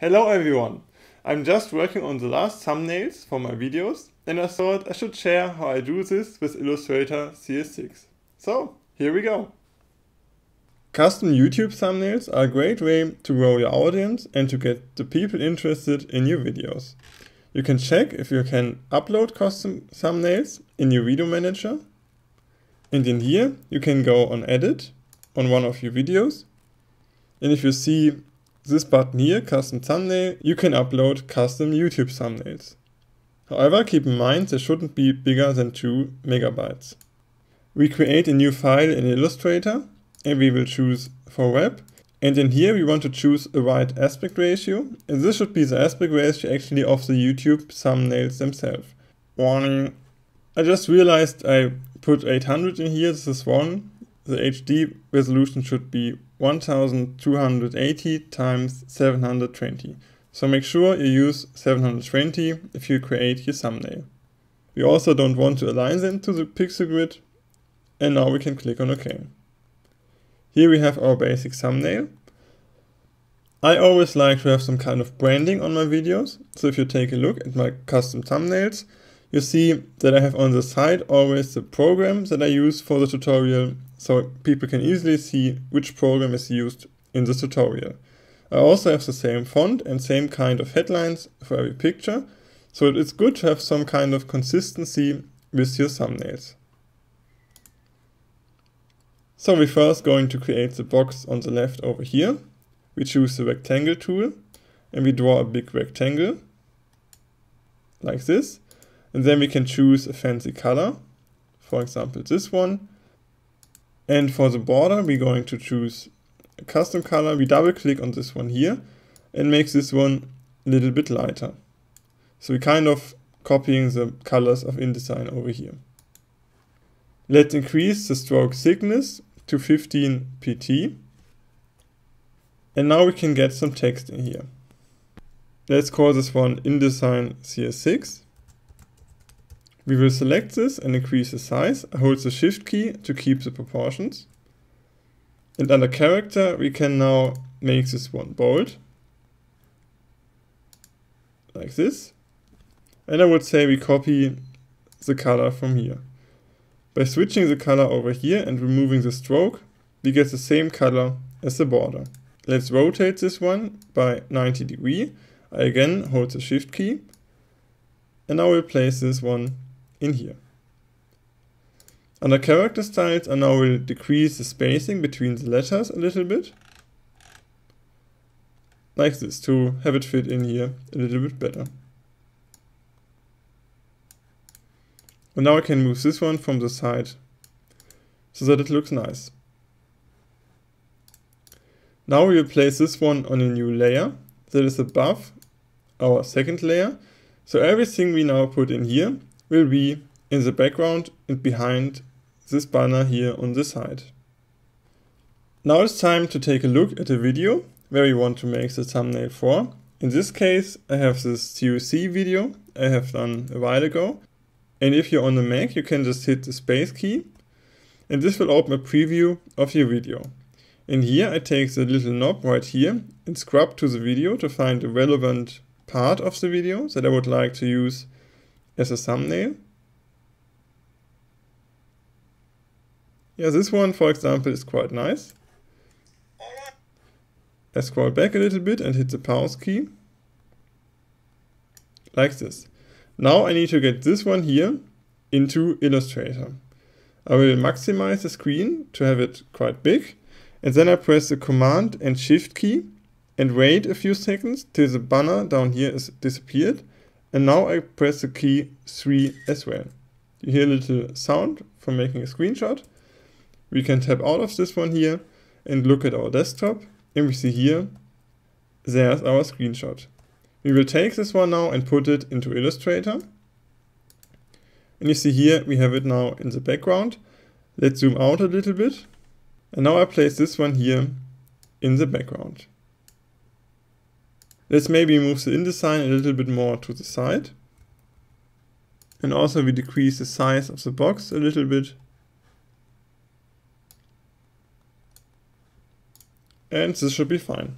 Hello everyone! I'm just working on the last thumbnails for my videos and I thought I should share how I do this with Illustrator CS6. So, here we go! Custom YouTube thumbnails are a great way to grow your audience and to get the people interested in your videos. You can check if you can upload custom thumbnails in your video manager. And in here you can go on edit on one of your videos. And if you see this button here, custom thumbnail, you can upload custom YouTube thumbnails. However, keep in mind they shouldn't be bigger than 2 megabytes. We create a new file in Illustrator and we will choose for web. And in here we want to choose a right aspect ratio. And this should be the aspect ratio actually of the YouTube thumbnails themselves. Warning. I just realized I put 800 in here, this is wrong. The HD resolution should be 1280 times 720. So make sure you use 720 if you create your thumbnail. We also don't want to align them to the pixel grid. And now we can click on OK. Here we have our basic thumbnail. I always like to have some kind of branding on my videos. So if you take a look at my custom thumbnails, you see that I have on the side always the program that I use for the tutorial so people can easily see which program is used in the tutorial. I also have the same font and same kind of headlines for every picture, so it's good to have some kind of consistency with your thumbnails. So we're first going to create the box on the left over here. We choose the rectangle tool and we draw a big rectangle like this. And then we can choose a fancy color, for example this one, and for the border, we're going to choose a custom color. We double click on this one here and make this one a little bit lighter. So we're kind of copying the colors of InDesign over here. Let's increase the stroke thickness to 15 pt. And now we can get some text in here. Let's call this one InDesign CS6. We will select this and increase the size. Hold the shift key to keep the proportions. And under character, we can now make this one bold. Like this. And I would say we copy the color from here. By switching the color over here and removing the stroke, we get the same color as the border. Let's rotate this one by 90 degree. I again hold the shift key. And I will place this one in here. Under character styles, I now will decrease the spacing between the letters a little bit. Like this, to have it fit in here a little bit better. And now I can move this one from the side so that it looks nice. Now we will place this one on a new layer that is above our second layer. So everything we now put in here will be in the background and behind this banner here on the side. Now it's time to take a look at a video where we want to make the thumbnail for. In this case, I have this TUC video I have done a while ago. And if you're on the Mac, you can just hit the space key and this will open a preview of your video. And here, I take the little knob right here and scrub to the video to find a relevant part of the video that I would like to use as a thumbnail. Yeah, this one, for example, is quite nice. I scroll back a little bit and hit the pause key. Like this. Now I need to get this one here into Illustrator. I will maximize the screen to have it quite big. And then I press the Command and Shift key and wait a few seconds till the banner down here is disappeared. And now I press the key 3 as well. You hear a little sound from making a screenshot. We can tap out of this one here and look at our desktop. And we see here, there's our screenshot. We will take this one now and put it into Illustrator. And you see here, we have it now in the background. Let's zoom out a little bit. And now I place this one here in the background. Let's maybe move the InDesign a little bit more to the side. And also we decrease the size of the box a little bit. And this should be fine.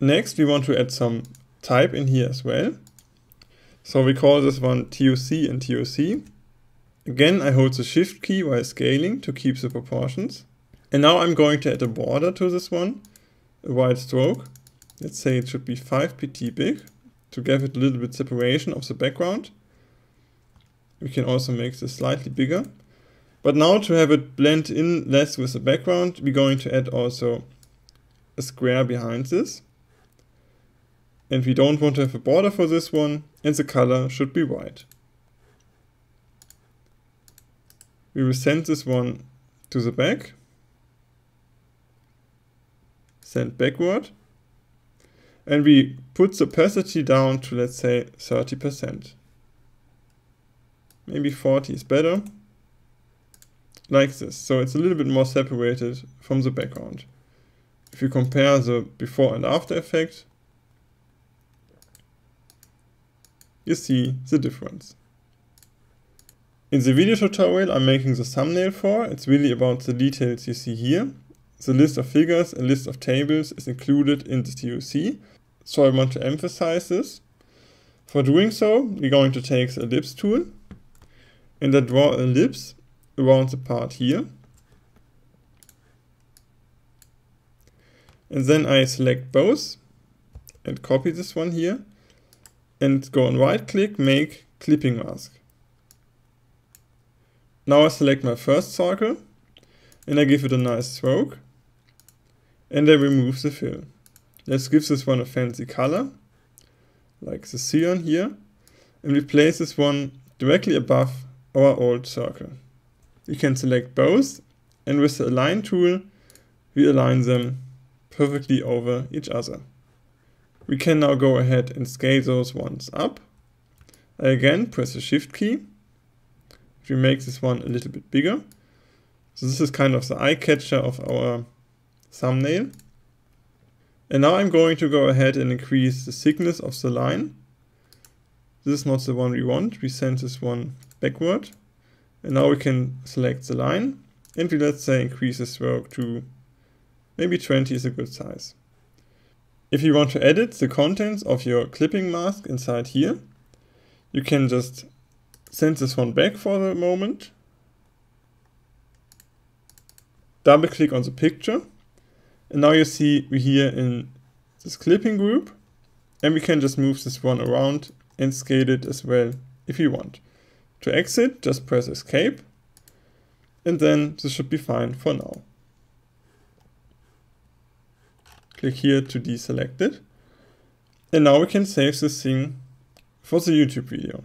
Next, we want to add some type in here as well. So we call this one TOC and TOC. Again, I hold the shift key while scaling to keep the proportions. And now I'm going to add a border to this one, a white stroke. Let's say it should be 5 pt big to give it a little bit separation of the background. We can also make this slightly bigger. But now to have it blend in less with the background, we're going to add also a square behind this. And we don't want to have a border for this one, and the color should be white. We will send this one to the back. Send backward. And we put the opacity down to, let's say, 30%. Maybe 40 is better. Like this. So it's a little bit more separated from the background. If you compare the before and after effect, you see the difference. In the video tutorial I'm making the thumbnail for, it's really about the details you see here. The list of figures and list of tables is included in the TOC, so I want to emphasize this. For doing so, we're going to take the ellipse tool and then draw an ellipse around the part here. And then I select both and copy this one here and go on right click, make clipping mask. Now I select my first circle and I give it a nice stroke and I remove the fill. Let's give this one a fancy color, like the cyan here, and we place this one directly above our old circle. We can select both and with the align tool we align them perfectly over each other. We can now go ahead and scale those ones up. I again press the shift key. If We make this one a little bit bigger. So this is kind of the eye catcher of our thumbnail. And now I'm going to go ahead and increase the thickness of the line. This is not the one we want. We send this one backward. And now we can select the line and we let's say increase the stroke to maybe 20 is a good size. If you want to edit the contents of your clipping mask inside here, you can just send this one back for the moment. Double click on the picture. And now you see we're here in this clipping group. And we can just move this one around and scale it as well if you want. To exit, just press escape. And then this should be fine for now. Click here to deselect it. And now we can save this thing for the YouTube video.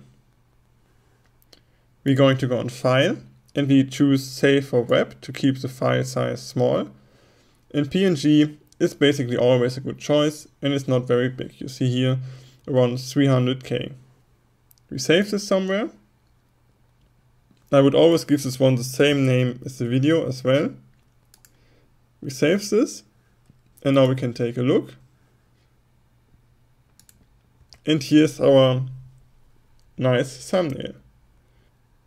We're going to go on File and we choose Save for Web to keep the file size small. And PNG is basically always a good choice and it's not very big. You see here around 300k. We save this somewhere. I would always give this one the same name as the video as well. We save this and now we can take a look. And here's our nice thumbnail.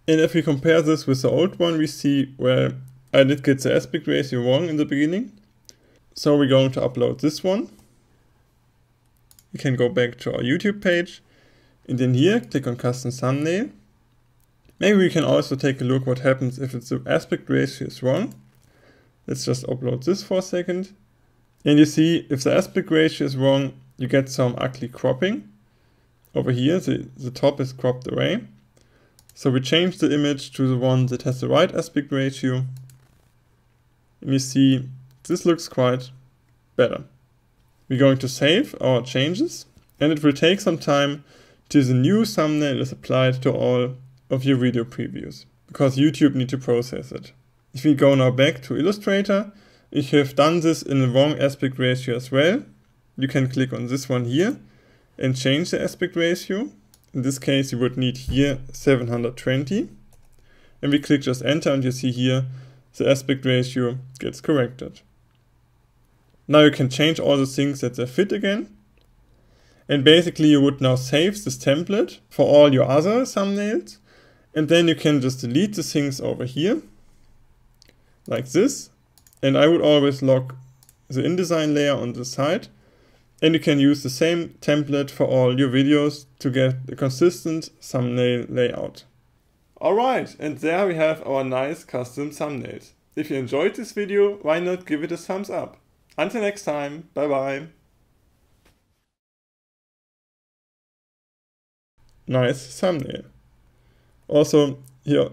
And if we compare this with the old one, we see, well, I did get the aspect ratio wrong in the beginning. So we're going to upload this one. We can go back to our YouTube page and then here click on custom thumbnail. Maybe we can also take a look what happens if the aspect ratio is wrong. Let's just upload this for a second. And you see, if the aspect ratio is wrong, you get some ugly cropping. Over here, the, the top is cropped away. So we change the image to the one that has the right aspect ratio. And you see, this looks quite better. We're going to save our changes, and it will take some time till the new thumbnail is applied to all of your video previews, because YouTube need to process it. If we go now back to Illustrator, if you have done this in the wrong aspect ratio as well, you can click on this one here and change the aspect ratio. In this case, you would need here 720. And we click just enter and you see here the aspect ratio gets corrected. Now you can change all the things that they fit again. And basically you would now save this template for all your other thumbnails. And then you can just delete the things over here like this and I would always lock the InDesign layer on the side and you can use the same template for all your videos to get a consistent thumbnail layout. Alright, and there we have our nice custom thumbnails. If you enjoyed this video, why not give it a thumbs up. Until next time, bye bye. Nice thumbnail. Also, here